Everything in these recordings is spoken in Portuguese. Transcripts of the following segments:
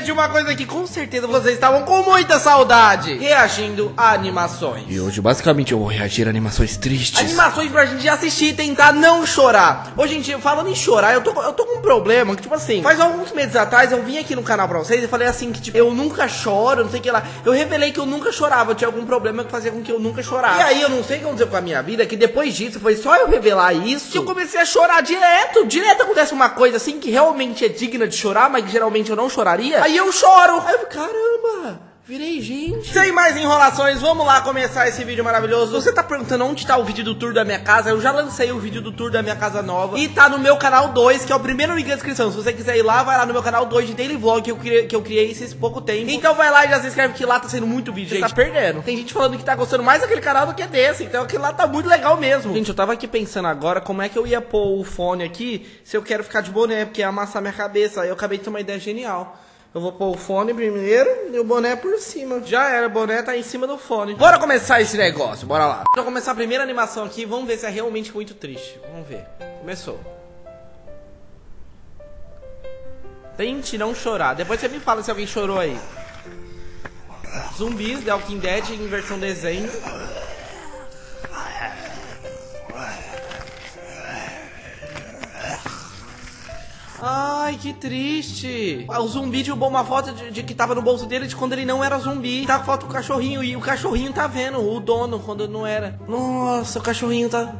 de uma coisa que com certeza vocês estavam com muita saudade. Reagindo a animações. E hoje, basicamente, eu vou reagir a animações tristes. Animações pra gente assistir e tentar não chorar. Hoje em dia, falando em chorar, eu tô, eu tô com um problema que, tipo assim, faz alguns meses atrás eu vim aqui no canal pra vocês e falei assim que, tipo, eu nunca choro, não sei o que lá. Eu revelei que eu nunca chorava, eu tinha algum problema que fazia com que eu nunca chorasse. E aí eu não sei o que aconteceu com a minha vida, que depois disso, foi só eu revelar isso que eu comecei a chorar direto. Direto acontece uma coisa assim que realmente é digna de chorar, mas que geralmente eu não choraria. Aí eu choro. Aí eu fico, caramba. Virei gente. Sem mais enrolações, vamos lá começar esse vídeo maravilhoso. Você tá perguntando onde tá o vídeo do tour da minha casa? Eu já lancei o vídeo do tour da minha casa nova. E tá no meu canal 2, que é o primeiro link da descrição. Se você quiser ir lá, vai lá no meu canal 2 de Daily Vlog, que eu criei, que eu criei esse pouco tempo. Então vai lá e já se inscreve que lá tá sendo muito vídeo, gente. Você tá perdendo. Tem gente falando que tá gostando mais daquele canal do que desse. Então aquele lá tá muito legal mesmo. Gente, eu tava aqui pensando agora como é que eu ia pôr o fone aqui se eu quero ficar de boné, porque ia amassar minha cabeça. Aí eu acabei de ter uma ideia genial. Eu vou pôr o fone primeiro e o boné por cima. Já era, o boné tá em cima do fone. Bora começar esse negócio, bora lá. Vou começar a primeira animação aqui, vamos ver se é realmente muito triste. Vamos ver. Começou. Tente não chorar. Depois você me fala se alguém chorou aí. Zumbis, The Walking Dead em versão desenho. Ai, que triste. O zumbi derrubou uma foto de, de, que tava no bolso dele de quando ele não era zumbi. Tá a foto do cachorrinho e o cachorrinho tá vendo o dono quando não era. Nossa, o cachorrinho tá.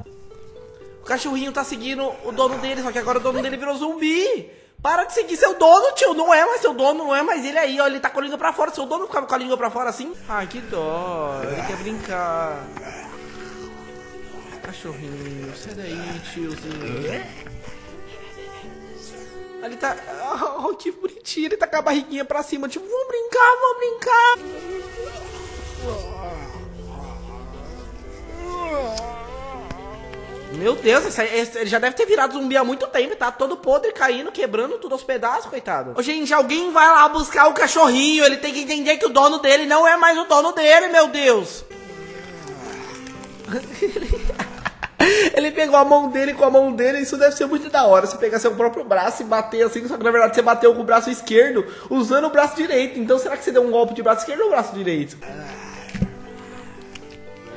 O cachorrinho tá seguindo o dono dele, só que agora o dono dele virou zumbi. Para de seguir seu dono, tio. Não é mais seu dono, não é mais ele aí, ó. Ele tá com a língua pra fora. Seu dono ficava com a língua pra fora assim. Ai, que dó. Ele quer brincar. Cachorrinho, sai daí, tiozinho. Ele tá. Oh, que bonitinho, ele tá com a barriguinha pra cima, tipo, vamos brincar, vamos brincar. Meu Deus, esse, esse, ele já deve ter virado zumbi há muito tempo, tá todo podre, caindo, quebrando tudo aos pedaços, coitado. Ô, gente, alguém vai lá buscar o cachorrinho, ele tem que entender que o dono dele não é mais o dono dele, meu Deus. Ele pegou a mão dele com a mão dele, isso deve ser muito da hora. Você pegar seu próprio braço e bater assim, só que na verdade você bateu com o braço esquerdo usando o braço direito. Então será que você deu um golpe de braço esquerdo ou braço direito?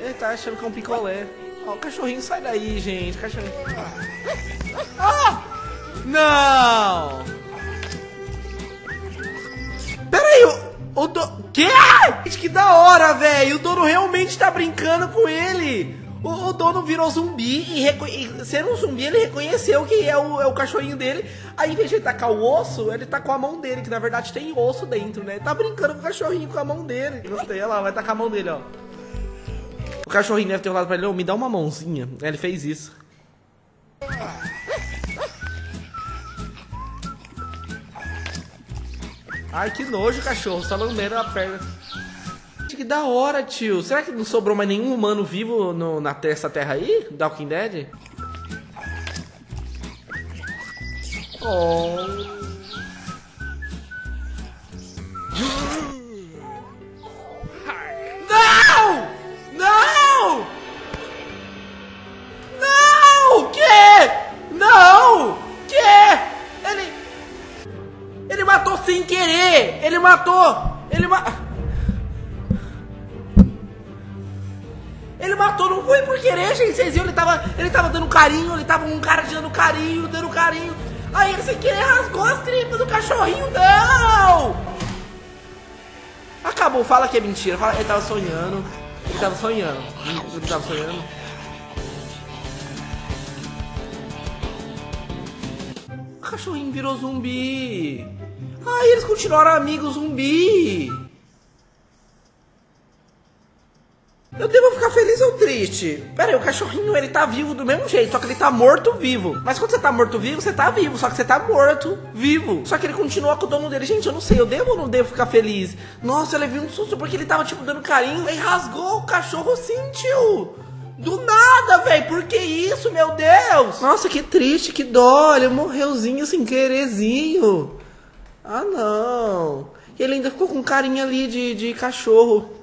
Ele tá achando que é um picolé. Ó, o cachorrinho sai daí, gente. Cachorrinho. Ah! Não! Pera aí, o, o do... Que? Gente, que da hora, velho! O dono realmente tá brincando com ele! O, dono virou zumbi e, e, sendo um zumbi ele reconheceu que é o, é o cachorrinho dele. Aí em vez de ele tacar o osso, ele tá com a mão dele, que na verdade tem osso dentro, né? Tá brincando com o cachorrinho com a mão dele. Gostei, olha lá, vai tacar a mão dele, ó. O cachorrinho deve ter falado pra ele, oh, me dá uma mãozinha. Aí ele fez isso. Ai, que nojo, cachorro. Só lambendo a perna que da hora, tio. Será que não sobrou mais nenhum humano vivo no, na terça terra aí? Da Walking Dead? Oh. Não! Não! Não! Que? Não! Que? Ele... Ele matou sem querer! Ele matou... matou, não foi por querer, gente. Vocês viram? Ele tava, ele tava dando carinho, ele tava um cara dando carinho, dando carinho. Aí ele sem querer rasgou as tripas do cachorrinho. Não! Acabou, fala que é mentira. Fala, ele tava sonhando. Ele tava sonhando. Ele tava sonhando. O cachorrinho virou zumbi. Aí eles continuaram amigos zumbi. Eu devo ficar feliz ou triste? Pera aí, o cachorrinho ele tá vivo do mesmo jeito, só que ele tá morto vivo. Mas quando você tá morto vivo, você tá vivo, só que você tá morto vivo. Só que ele continua com o dono dele. Gente, eu não sei, eu devo ou não devo ficar feliz? Nossa, eu levei um susto porque ele tava tipo dando carinho e rasgou o cachorro tio. Do nada, velho. Por que isso, meu Deus? Nossa, que triste, que dó. Ele morreuzinho sem querezinho. Ah, não. E ele ainda ficou com carinha ali de, de cachorro.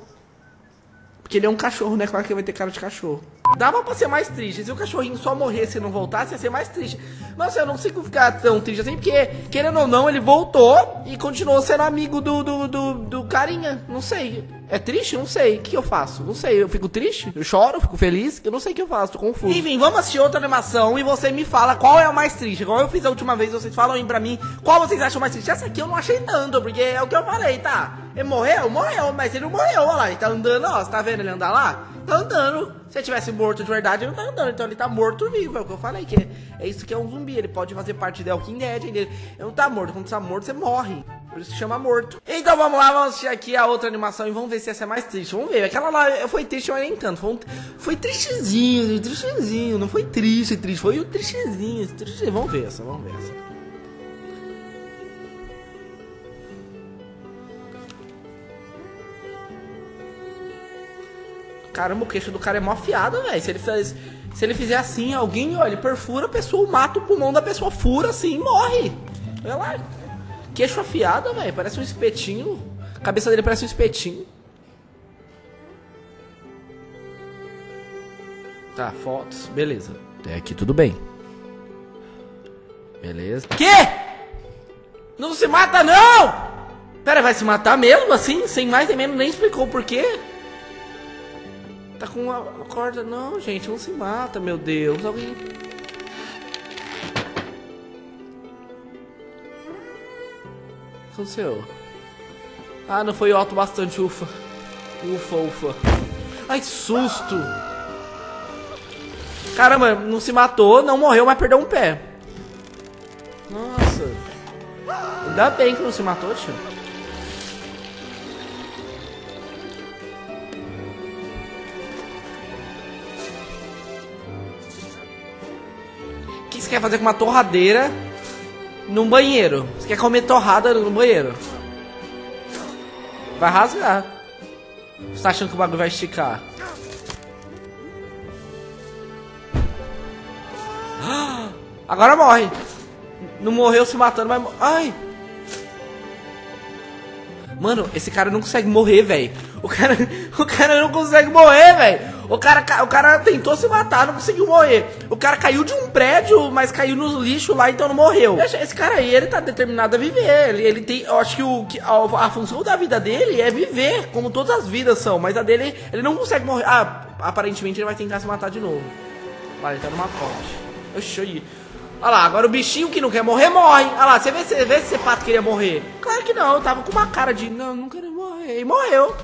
Porque ele é um cachorro, né? Claro que ele vai ter cara de cachorro. Dava pra ser mais triste. Se o cachorrinho só morresse e não voltasse, ia ser mais triste. Mas eu não consigo ficar tão triste assim, porque, querendo ou não, ele voltou e continuou sendo amigo do, do, do, do carinha. Não sei. É triste? Não sei. O que eu faço? Não sei. Eu fico triste? Eu choro? Fico feliz? Eu não sei o que eu faço, tô confuso. Enfim, vamos assistir outra animação e você me fala qual é o mais triste. Igual eu fiz a última vez, vocês falam aí pra mim qual vocês acham mais triste. Essa aqui eu não achei tanto, porque é o que eu falei, tá? Ele morreu? Morreu, mas ele não morreu, olha lá. Ele tá andando, ó. Você tá vendo ele andar lá? Tá andando. Se ele tivesse morto de verdade, ele não tá andando. Então ele tá morto vivo. É o que eu falei, que é, é isso que é um zumbi. Ele pode fazer parte de Walking Dead. Ele, ele não tá morto. Quando tá morto, você morre. Por isso que chama morto. Então vamos lá, vamos assistir aqui a outra animação e vamos ver se essa é mais triste. Vamos ver. Aquela lá foi triste, mas nem tanto. Foi, um, foi tristezinho, tristezinho. Não foi triste, triste. Foi o tristezinho, tristezinho. Vamos ver essa, vamos ver essa. Caramba, o queixo do cara é mó afiado, velho. Se ele faz, se ele fizer assim, alguém, olha, ele perfura a pessoa, mata o pulmão da pessoa, fura assim e morre. Olha lá. Queixo afiado, velho. Parece um espetinho. A cabeça dele parece um espetinho. Tá, fotos. Beleza. Até aqui tudo bem. Beleza. Que? Não se mata, não! Pera, vai se matar mesmo assim? Sem mais nem menos, nem explicou por quê? Tá com a corda. Não, gente, não se mata, meu Deus. Alguém. aconteceu? Ah, não foi alto bastante, ufa. Ufa, ufa. Ai, susto! Caramba, não se matou, não morreu, mas perdeu um pé. Nossa. Ainda bem que não se matou, tio. Quer fazer com uma torradeira num banheiro. Você quer comer torrada no banheiro? Vai rasgar. Você tá achando que o bagulho vai esticar? Agora morre. Não morreu se matando, mas... Ai! Mano, esse cara não consegue morrer, velho. O cara, o cara não consegue morrer, velho. O cara, o cara tentou se matar, não conseguiu morrer. O cara caiu de um prédio, mas caiu no lixo lá, então não morreu. Esse cara aí, ele tá determinado a viver. Ele, ele tem, eu acho que, o, que a, a, função da vida dele é viver, como todas as vidas são. Mas a dele, ele não consegue morrer. Ah, aparentemente ele vai tentar se matar de novo. Vai, ele tá numa ponte. Oxi, aí. Olha lá, agora o bichinho que não quer morrer, morre. Olha lá, você vê, você vê se esse pato queria morrer. Claro que não, eu tava com uma cara de, não, não queria morrer. E morreu.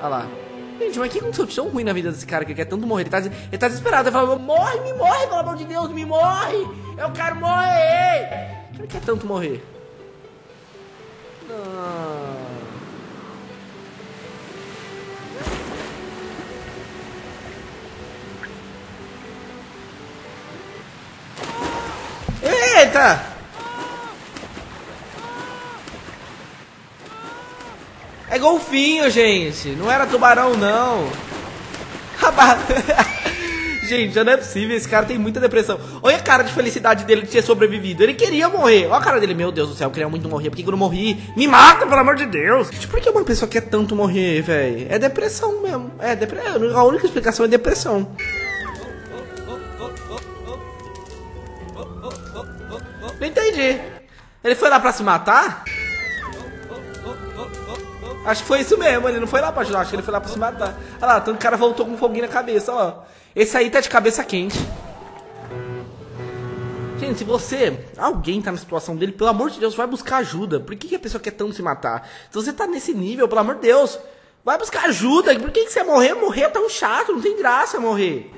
Olha lá. Gente, mas que tão ruim na vida desse cara que quer tanto morrer? Ele tá, ele tá desesperado, ele fala, morre, me morre, pelo amor de Deus, me morre! Eu quero morrer! Ele quer tanto morrer. Não. Eita! É golfinho, gente. Não era tubarão, não. gente, já não é possível. Esse cara tem muita depressão. Olha a cara de felicidade dele de ter sobrevivido. Ele queria morrer. Olha a cara dele. Meu Deus do céu, eu queria muito morrer. Por que, eu não morri? Me mata, pelo amor de Deus. Gente, por que uma pessoa quer tanto morrer, velho? É depressão mesmo. É depressão. A única explicação é depressão. Não entendi. Ele foi lá pra se matar? Acho que foi isso mesmo, ele não foi lá pra ajudar, acho que ele foi lá pra se matar. Olha lá, tanto o cara voltou com um foguinho na cabeça, ó. Esse aí tá de cabeça quente. Gente, se você, alguém tá na situação dele, pelo amor de Deus, vai buscar ajuda. Por que, que a pessoa quer tanto se matar? Se você tá nesse nível, pelo amor de Deus, vai buscar ajuda. Por que, que você morrer? Morrer é tão chato, não tem graça morrer.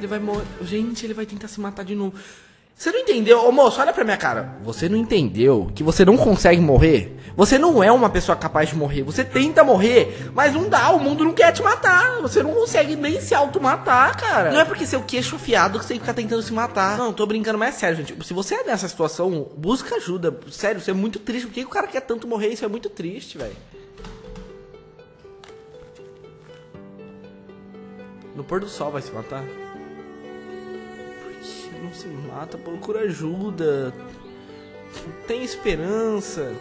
Ele vai morrer. Gente, ele vai tentar se matar de novo. Você não entendeu? Ô moço, olha pra minha cara. Você não entendeu que você não consegue morrer? Você não é uma pessoa capaz de morrer. Você tenta morrer, mas não dá. O mundo não quer te matar. Você não consegue nem se automatar, cara. Não é porque seu queixo afiado que você fica tentando se matar. Não, tô brincando, mas é sério, gente. Se você é nessa situação, busca ajuda. Sério, isso é muito triste. Por que o cara quer tanto morrer? Isso é muito triste, velho. No pôr do sol vai se matar? Não se mata? Procura ajuda. Tem esperança.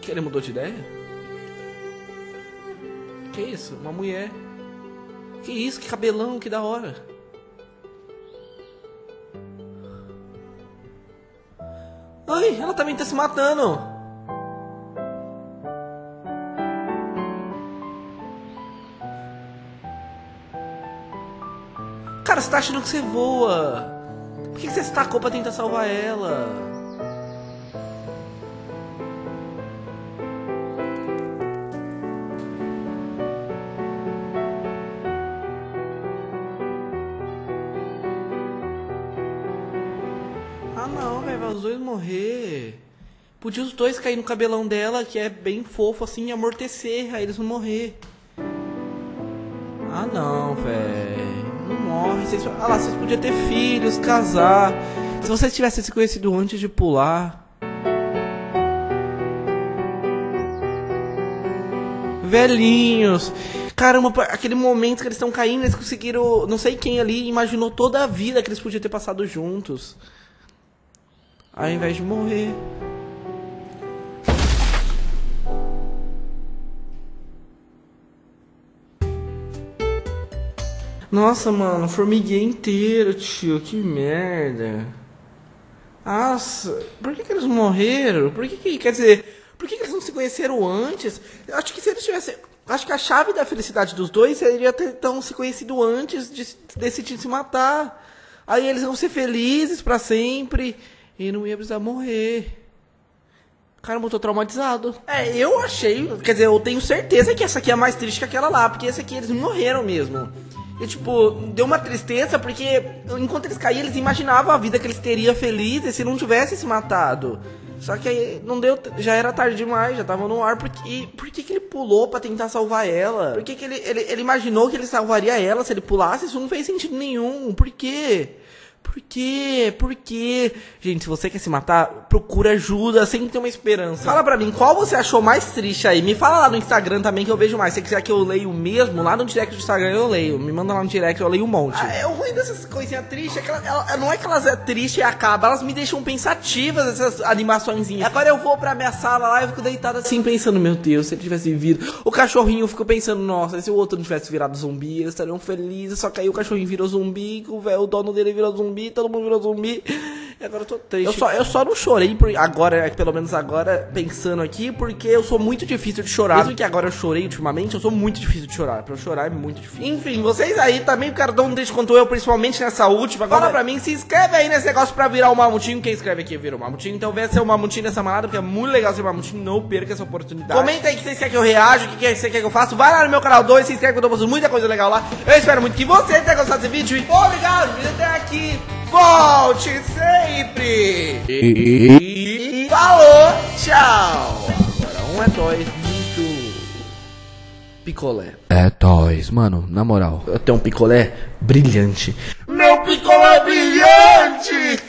Que ele mudou de ideia? Que isso? Uma mulher. Que isso? Que cabelão, que da hora. Ai, ela também tá se matando. Cara, você tá achando que você voa. Por que você se tacou pra tentar salvar ela? Ah não, velho, os dois morrer. Podia os dois cair no cabelão dela, que é bem fofo assim, e amortecer, aí eles vão morrer. Ah não, velho. Vocês, ah lá, vocês podiam ter filhos, casar. Se vocês tivessem se conhecido antes de pular. Velhinhos. Caramba, aquele momento que eles estão caindo, eles conseguiram. Não sei quem ali imaginou toda a vida que eles podiam ter passado juntos. Ao invés de morrer. Nossa, mano, formiguei inteiro, tio. Que merda. Nossa, por que, que eles morreram? Por que, que quer dizer, por que, que eles não se conheceram antes? Eu acho que se eles tivessem, acho que a chave da felicidade dos dois seria ter então se conhecido antes de decidir se matar. Aí eles vão ser felizes para sempre e não ia precisar morrer. Caramba, eu tô traumatizado. É, eu achei, quer dizer, eu tenho certeza que essa aqui é mais triste que aquela lá, porque essa aqui eles morreram mesmo. E, tipo, deu uma tristeza porque enquanto eles caíam, eles imaginavam a vida que eles teriam feliz se não tivessem se matado. Só que aí não deu, já era tarde demais, já tava no ar. Porque, por que, que ele pulou para tentar salvar ela? Por que, que ele, ele, ele imaginou que ele salvaria ela se ele pulasse? Isso não fez sentido nenhum. Por quê? Por quê? Por quê? Gente, se você quer se matar, procura ajuda, sempre tem uma esperança. Fala pra mim, qual você achou mais triste aí? Me fala lá no Instagram também que eu vejo mais. Se você quiser que eu leio mesmo, lá no direct do Instagram eu leio. Me manda lá no direct, eu leio um monte. Ah, é o ruim dessas coisinhas tristes é que ela, ela, não é que elas é triste e acaba, elas me deixam pensativas, essas animaçõezinhas. Agora eu vou pra minha sala lá e fico deitada assim, pensando, meu Deus, se ele tivesse vindo. O cachorrinho, eu fico pensando, nossa, se o outro não tivesse virado zumbi, eles estariam felizes, só que aí o cachorrinho virou zumbi, o, véio, o dono dele virou zumbi zumbi, todo mundo virou zumbi. E agora eu tô triste. Eu só, eu só não chorei por agora, pelo menos agora, pensando aqui, porque eu sou muito difícil de chorar. Mesmo que agora eu chorei ultimamente, eu sou muito difícil de chorar. Pra eu chorar é muito difícil. Enfim, vocês aí também, cara, não deixa quanto eu, principalmente nessa última. Agora Fala pra mim, se inscreve aí nesse negócio pra virar o mamutinho. Quem escreve aqui vira o mamutinho. Então venha ser o mamutinho nessa malada, porque é muito legal ser mamutinho. Não perca essa oportunidade. Comenta aí que vocês querem que eu reaja, o que vocês querem que eu faça. Vai lá no meu canal 2, se inscreve que eu tô fazendo muita coisa legal lá. Eu espero muito que você tenha gostado desse vídeo. E obrigado, vídeo até aqui. Volte sempre! E... Falou, tchau! Agora um é dois, muito picolé. É toys, mano, na moral. Eu tenho um picolé brilhante. Meu picolé brilhante!